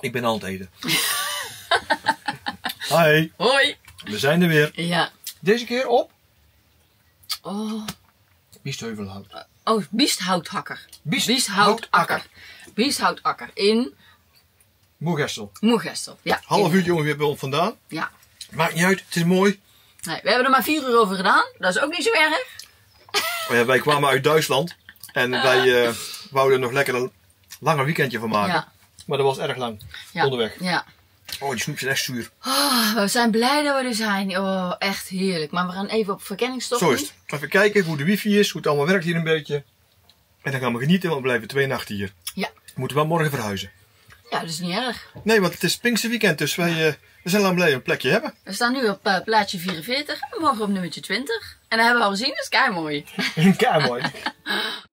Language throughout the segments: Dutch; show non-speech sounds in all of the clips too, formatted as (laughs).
Ik ben aan het eten. (laughs) Hi, Hoi. we zijn er weer. Ja. Deze keer op Oh, Biestheuvelhout. oh biesthouthakker. Biest- Biesthoutakker. Biesthoutakker in Moergestel. Moergestel. Ja. Half uurtje ongeveer bij ons vandaan. Ja. Maakt niet uit, het is mooi. Nee, we hebben er maar vier uur over gedaan. Dat is ook niet zo erg. Ja, wij kwamen uit Duitsland. En wij eh, wouden er nog lekker een langer weekendje van maken. Ja. Maar dat was erg lang. Ja. Onderweg. Ja. Oh, die snoepjes zijn echt zuur. Oh, we zijn blij dat we er zijn. Oh, echt heerlijk. Maar we gaan even op verkenningsstof Zo is het. Even kijken hoe de wifi is, hoe het allemaal werkt hier een beetje. En dan gaan we genieten, want we blijven twee nachten hier. Ja. We moeten wel morgen verhuizen. Ja, dat is niet erg. Nee, want het is Pinkster weekend, dus wij eh, we zijn lang blij een plekje hebben. We staan nu op eh, plaatsje 44 en morgen op nummertje 20. En dat hebben we al gezien, dat is kei mooi. (laughs) Kei mooi. (laughs)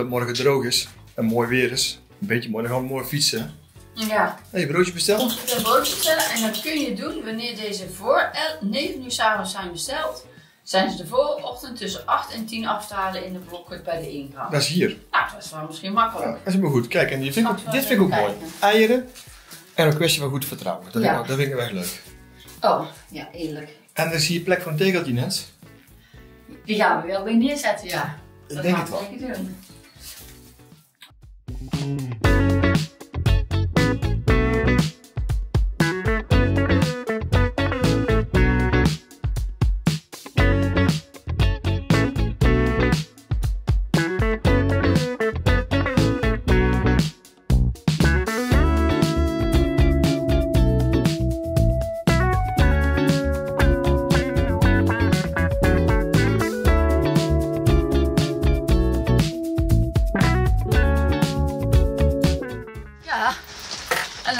dat het morgen droog is en mooi weer is. Een beetje mooi, dan gaan we mooi fietsen. Ja. Hé, broodje besteld? Ons een broodje bestellen en dat kun je doen wanneer deze voor el- 9 uur s'avonds zijn besteld. Zijn ze de voorochtend tussen 8 en 10 af te halen in de blokhut bij de ingang. Dat is hier. Nou, dat is wel misschien Ja, makkelijk. dat is maar goed. Kijk, en die vind ik ook- Straks wel dit vind ik ook mooi. Eieren en een kwestie van goed vertrouwen. Dat, Ja. vind, ik, dat vind ik echt leuk. Oh, ja, eerlijk. En er is hier plek voor een tegeltje net. Die gaan we wel weer neerzetten, ja. Ik Dat denk gaan het we wel. Mm-hmm.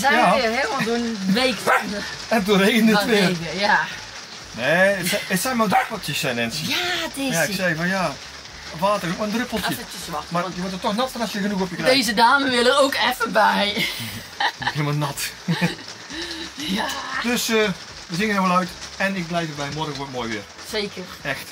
Dan zijn Ja. we weer helemaal door een week (laughs) En toen regende het van weer. regen. Ja. Nee, het zijn, het zijn maar druppeltjes, zei Nancy. Ja, deze. Ja, ik zei van ja, water, maar een druppeltje. Wachten. Maar je wordt er toch nat van als je genoeg op je krijgt. deze dame wil er ook even bij. (laughs) Helemaal nat. (laughs) Ja, Dus eh, we zingen er wel uit. En ik blijf erbij. Morgen wordt mooi weer. zeker. Echt.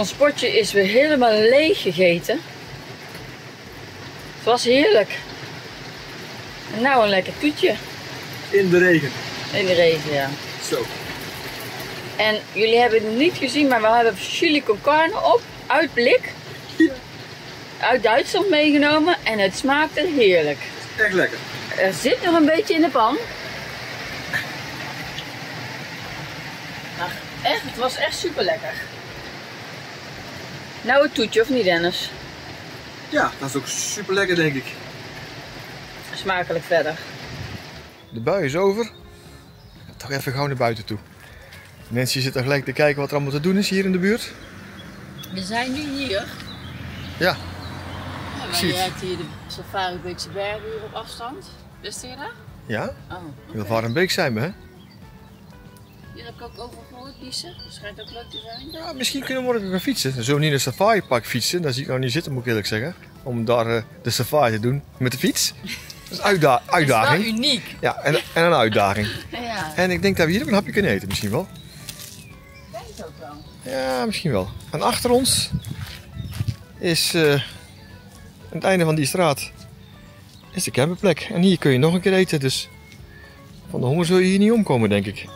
Ons potje is weer helemaal leeg gegeten. Het was heerlijk. En nou een lekker toetje In de regen. in de regen, ja. Zo. En jullie hebben het niet gezien, maar we hebben chili con carne op, uit blik. Uit Duitsland meegenomen en het smaakte heerlijk. Echt lekker. Er zit nog een beetje in de pan. Maar echt, het was echt super lekker. Nou het toetje of niet Dennis? Ja, dat is ook super lekker denk ik. Smakelijk verder. De bui is over. Toch even gauw naar buiten toe. Mensen zitten gelijk te kijken wat er allemaal te doen is hier in de buurt. We zijn nu hier. Ja, je hebt hier de Safari Beekse Bergen hier op afstand. Wist je dat? ja. Oh, Wil Varenbeek zijn we, hè? Hier heb ik ook over gehoord. Dat schijnt ook leuk te zijn. Ja, misschien kunnen we morgen gaan fietsen. Dan zullen we niet in een safari park fietsen. Daar zie ik nou niet zitten, moet ik eerlijk zeggen. Om daar eh, de safari te doen met de fiets. Dat is een uitda- (laughs) Dat is uitdaging. wel uniek. Ja, en, en een uitdaging. (laughs) Ja, En ik denk dat we hier ook een hapje kunnen eten, misschien wel. ik denk het ook wel. Ja, misschien wel. En achter ons is eh, aan het einde van die straat is de camperplek. En hier kun je nog een keer eten, dus van de honger zul je hier niet omkomen, denk ik.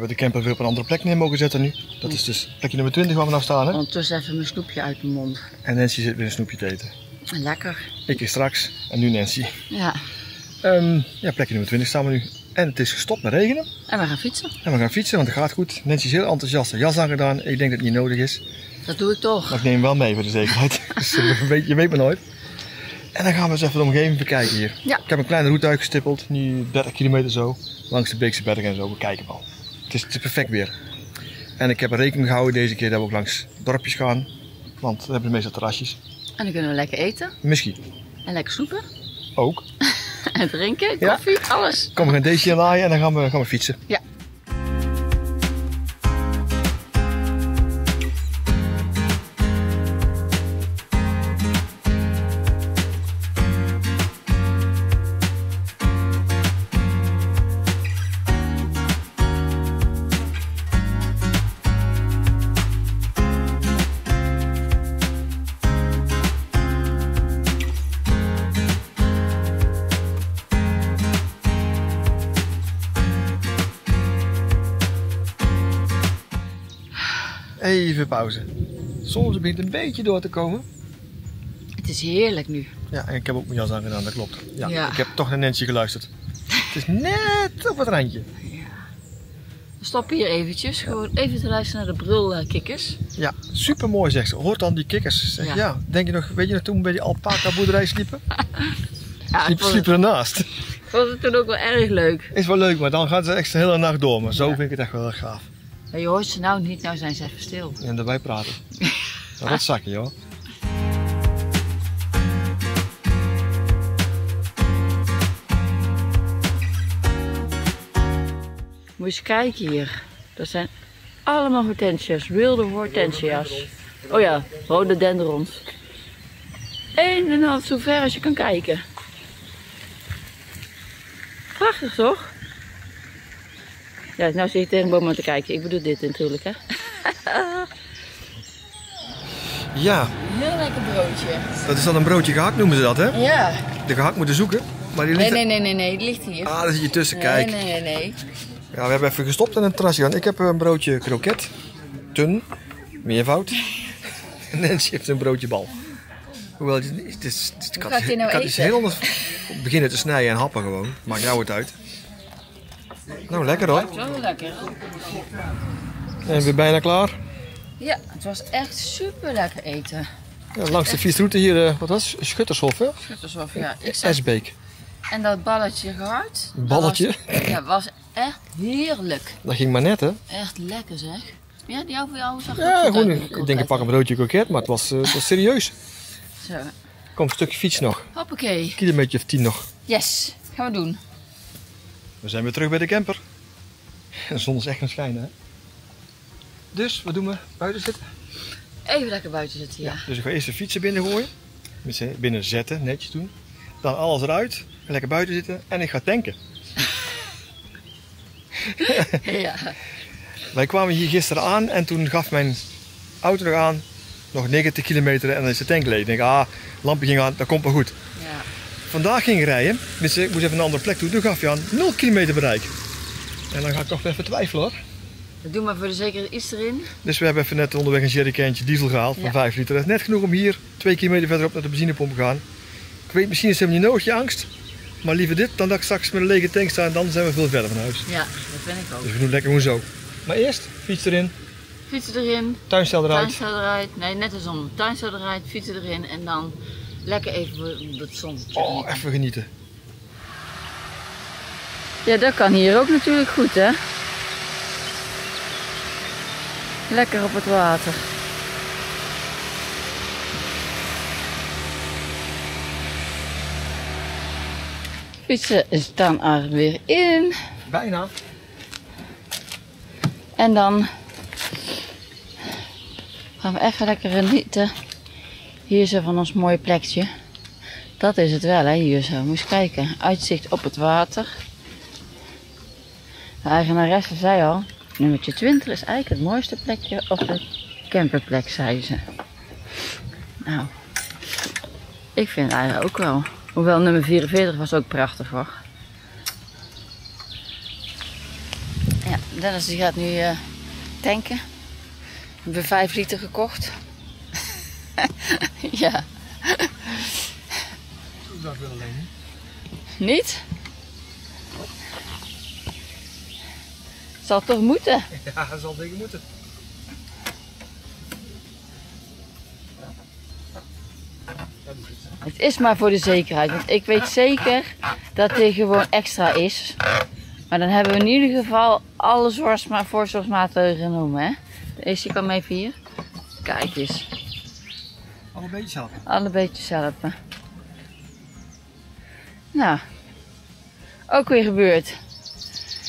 Hebben de camper weer op een andere plek neer mogen zetten nu. Dat is dus plekje nummer 20 waar we nou staan. Hè? Ondertussen even mijn snoepje uit mijn mond. En Nancy zit weer een snoepje te eten. Lekker. Ik is straks en nu Nancy. Ja. Ehm, ja, plekje nummer 20 staan we nu. En het is gestopt met regenen. En we gaan fietsen. En we gaan fietsen, want het gaat goed. Nancy is heel enthousiast jas aangedaan. Ik denk dat het niet nodig is. Dat doe ik toch. Maar ik neem hem wel mee voor de zekerheid. (laughs) dus eh, je weet, je weet maar nooit. En dan gaan we eens even de omgeving bekijken hier. Ja. Ik heb een kleine route uitgestippeld. Nu 30 kilometer zo. Langs de Beekse Bergen en zo. We kijken wel. Het is, het is perfect weer. En ik heb er rekening gehouden deze keer dat we ook langs dorpjes gaan. Want we hebben meestal terrasjes. En dan kunnen we lekker eten. Misschien En lekker soepen. ook. (laughs) En drinken. Ja. Koffie. Alles. Kom, we gaan deze hier laaien en dan gaan we, gaan we fietsen. Ja. Even pauze. Soms begint een beetje door te komen. Het is heerlijk nu. Ja, en ik heb ook mijn jas aangedaan, dat klopt. Ja, Ja. Ik heb toch naar Nancy geluisterd. (laughs) Het is net op het randje. We stoppen hier eventjes. Gewoon even te luisteren naar de brulkikkers. Ja, super mooi zegt ze. Hoort dan die kikkers. Zeg, ja. Ja. denk je nog, weet je nog toen we bij die alpaca boerderij sliepen? (laughs) Ja, ik Sliep, sliepen ernaast. vond het toen ook wel erg leuk. Is wel leuk, maar dan gaat ze echt de hele nacht door. Maar zo Ja. vind ik het echt wel erg gaaf. Maar je hoort ze nou niet, nou zijn ze even stil. En daarbij praten. Nou, dat zakje, joh. Moet je eens kijken hier. Dat zijn allemaal hortensia's. Wilde hortensia's. Oh ja, rode dendrons. Een en half zo ver als je kan kijken. Prachtig toch? Ja, nou zit ik tegen boom aan te kijken. Ik bedoel dit natuurlijk hè. Ja, Heel lekker broodje. dat is dan een broodje gehakt noemen ze dat, hè? Ja. De gehakt moeten zoeken. Maar die Nee, ligt nee, nee, nee, nee. Die ligt hier. Ah, daar zit je tussen, kijk. Nee, nee, nee, nee. Ja, we hebben even gestopt en een terrasje gaan. Ik heb een broodje kroket. Tun. Meervoud. (laughs) En Nancy heeft een broodje bal. Hoewel, het is, het is, het is, Hoe gaat hij nou het is heel anders. Beginnen te snijden en happen gewoon. Maakt jou het uit. Nou, lekker hoor. Zo lekker. En weer bijna klaar. Ja, het was echt super lekker eten. Ja, langs de fietsroute hier, eh, wat was het? Schuttershof, hè? Schuttershof, ja. Ik zag, Esbeek. en dat balletje gehakt. dat Balletje? Was, ja, was echt heerlijk. Dat ging maar net, hè? Echt lekker zeg. Ja, die jou voor jou zag Ja, goed ik denk ik pak een broodje kroket, maar het was, eh, het was serieus. Zo, Kom, een stukje fiets nog. hoppakee. Kilometer of tien nog. Yes, gaan we doen. We zijn weer terug bij de camper. De zon is echt aan het schijnen, hè? Dus, wat doen we? Buiten zitten? Even lekker buiten zitten, ja. Dus ik ga eerst de fietsen binnengooien. Tenminste, Binnen zetten, netjes doen. Dan alles eruit. Lekker buiten zitten. En ik ga tanken. (laughs) Ja, Wij kwamen hier gisteren aan en toen gaf mijn auto nog aan. Nog 90 kilometer en dan is de tank leeg. Ik denk, ah, lampje ging aan, dat komt wel goed. Vandaag ging rijden. Dus ik moest even een andere plek toe. Toen gaf je aan 0 kilometer bereik. En dan ga ik toch weer even twijfelen hoor. We doen maar voor de zekerheid iets erin. Dus we hebben even net onderweg een jerrycantje diesel gehaald van Ja. 5 liter. Dat is net genoeg om hier 2 kilometer verderop naar de benzinepomp te gaan. Ik weet, misschien is het helemaal niet nodig, je angst. Maar liever dit dan dat ik straks met een lege tank sta en dan zijn we veel verder van huis. Ja, dat vind ik ook. Dus we doen lekker gewoon zo. Maar eerst, fiets erin, Fietsen erin, tuinstel eruit. tuinstel eruit. Nee, net als om. Tuinstel eruit, fietsen erin en dan lekker even het zonnetje Oh, genieten. even genieten. Ja, dat kan hier ook natuurlijk goed, hè? Lekker op het water. Fietsen staan er weer in. Bijna. En dan gaan we even lekker genieten. Hier zo van ons mooie plekje. Dat is het wel, hè, hier zo. Moest kijken. Uitzicht op het water. De eigenaresse zei al, nummertje 20 is eigenlijk het mooiste plekje op de camperplek, zei ze. Nou, ik vind het eigenlijk ook wel. Hoewel nummer 44 was ook prachtig hoor. Ja, Dennis die gaat nu eh, tanken. We hebben 5 liter gekocht. (laughs) ja, Dat wil alleen niet. niet? Zal toch moeten? Ja, dat zal zeker moeten. Het is maar voor de zekerheid. Want ik weet zeker dat dit gewoon extra is. Maar dan hebben we in ieder geval alle zorgsma- voorzorgsmaatregelen genomen. Hè? Deze kan even hier. Kijk eens. Al een beetje zelf. Alle beetjes helpen. Nou, ook weer gebeurd.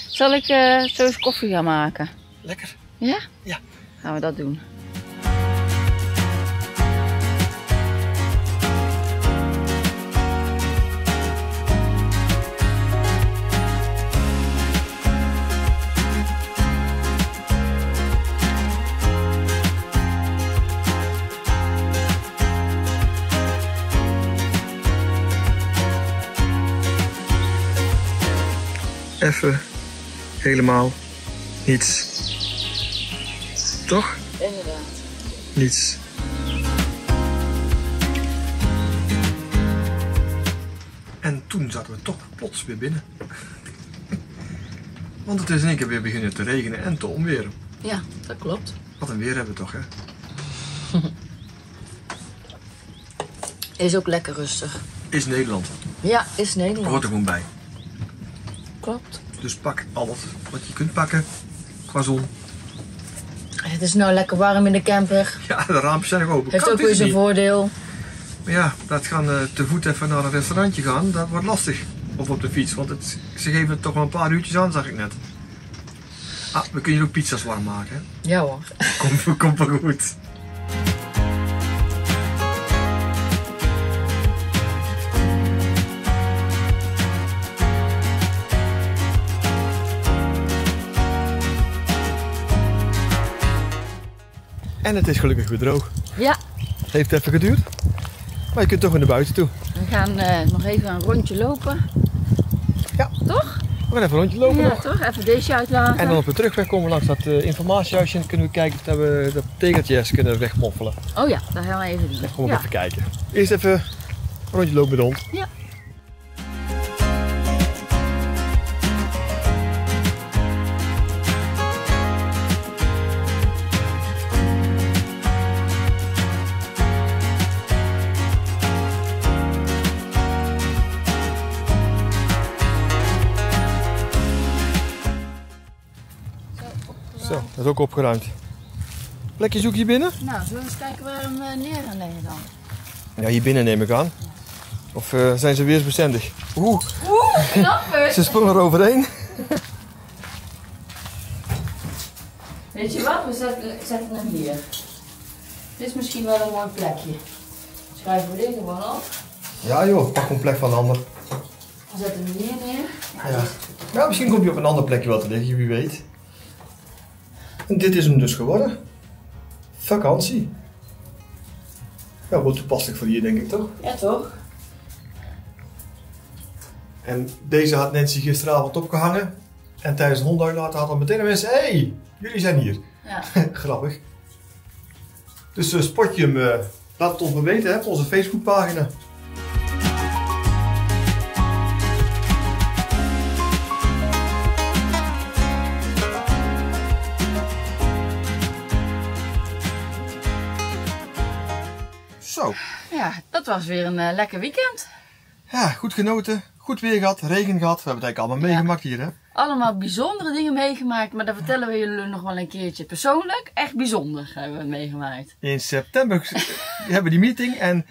Zal ik eh, zo eens koffie gaan maken? Lekker. Ja? Ja. Gaan we dat doen. Even helemaal niets. Toch? Inderdaad. Niets. En toen zaten we toch plots weer binnen. Want het is in één keer weer beginnen te regenen en te onweren. Ja, dat klopt. Wat een weer hebben we toch, hè? Is ook lekker rustig. Is Nederland. Ja, is Nederland. Hoort er gewoon bij. Klopt. Dus pak al wat, je kunt pakken. Qua zon. Het is nou lekker warm in de camper. (laughs) Ja, de raampjes zijn nog open. Heeft Koud ook weer zijn voordeel. Maar ja, dat gaan eh, te voet even naar een restaurantje gaan, dat wordt lastig. Of op de fiets, want het, ze geven het toch wel een paar uurtjes aan, zag ik net. Ah, we kunnen hier ook pizza's warm maken. hè? Ja hoor. (laughs) Komt komt wel goed. En het is gelukkig weer droog. Ja, Het heeft even geduurd. Maar je kunt toch weer naar buiten toe. we gaan eh, nog even een rondje lopen. Ja. Toch? We gaan even een rondje lopen Ja, nog. toch? Even deze uitlaten. En dan op de terugweg komen we langs dat eh, informatiehuisje en kunnen we kijken of we dat tegeltjes kunnen wegmoffelen. Oh ja, dat gaan we even doen. Gewoon ja. even kijken. Eerst even een rondje lopen met de hond. Ja. Zo, dat is ook opgeruimd. Plekje zoek je binnen? Nou, zullen we eens kijken waar we hem eh, neer gaan leggen dan? Ja, hier binnen neem ik aan. Of eh, zijn ze weersbestendig? Oeh, Oeh, knapper! ze sprongen er overheen. Weet je wat? We zetten, zetten hem hier. Dit is misschien wel een mooi plekje. Schrijven we dit gewoon op. Ja joh, pak een plek van een ander. We zetten hem hier neer. Ja. ja, misschien komt hij op een ander plekje wel te liggen, wie weet. En dit is hem dus geworden. Vakantie. Ja, wel toepasselijk voor hier denk ik toch? Ja, toch? En deze had Nancy gisteravond opgehangen. En tijdens hondenuitlaten had al meteen mensen... Hé, hey, jullie zijn hier. Ja. (laughs) Grappig. Dus uh, spot je hem... eh, laat het ons maar weten hè, op onze Facebookpagina. Zo. ja, dat was weer een eh, lekker weekend. Ja, goed genoten. Goed weer gehad. Regen gehad. We hebben het eigenlijk allemaal Ja. meegemaakt hier hè. Allemaal bijzondere dingen meegemaakt, maar dat vertellen we jullie nog wel een keertje persoonlijk. Echt bijzonder hebben we meegemaakt. In september (laughs) hebben we die meeting en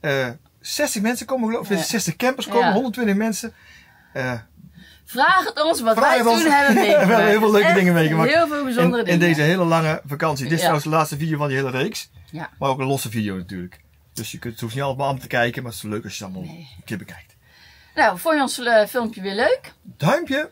eh 60 mensen komen geloof ik. Ja. 60 campers komen, Ja. 120 mensen. Eh, Vraag het ons wat Vraag wij ons. toen hebben (laughs) We meegemaakt. hebben heel veel leuke Echt dingen meegemaakt. Heel veel bijzondere in, in dingen. deze hele lange vakantie. Dit is trouwens de laatste video van die hele reeks. Ja. Maar ook een losse video natuurlijk. Dus je kunt, het hoeft niet allemaal aan te kijken, maar het is leuk als je het allemaal Nee. een keer bekijkt. Nou, vond je ons eh, filmpje weer leuk? Duimpje,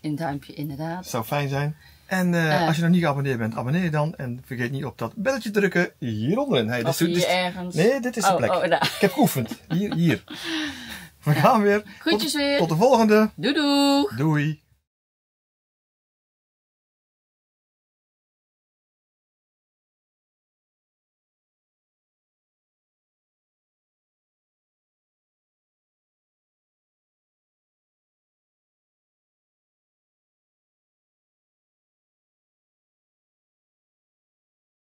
Een duimpje inderdaad. zou fijn zijn. En eh, Eh. als je nog niet geabonneerd bent, abonneer je dan. En vergeet niet op dat belletje drukken hieronderin. Hey, Of dit hier ergens. nee, dit is de Oh, plek. oh. Ik heb geoefend. Hier, hier. (laughs) We gaan weer. Groetjes weer. Tot de volgende. Doei doei! Doei.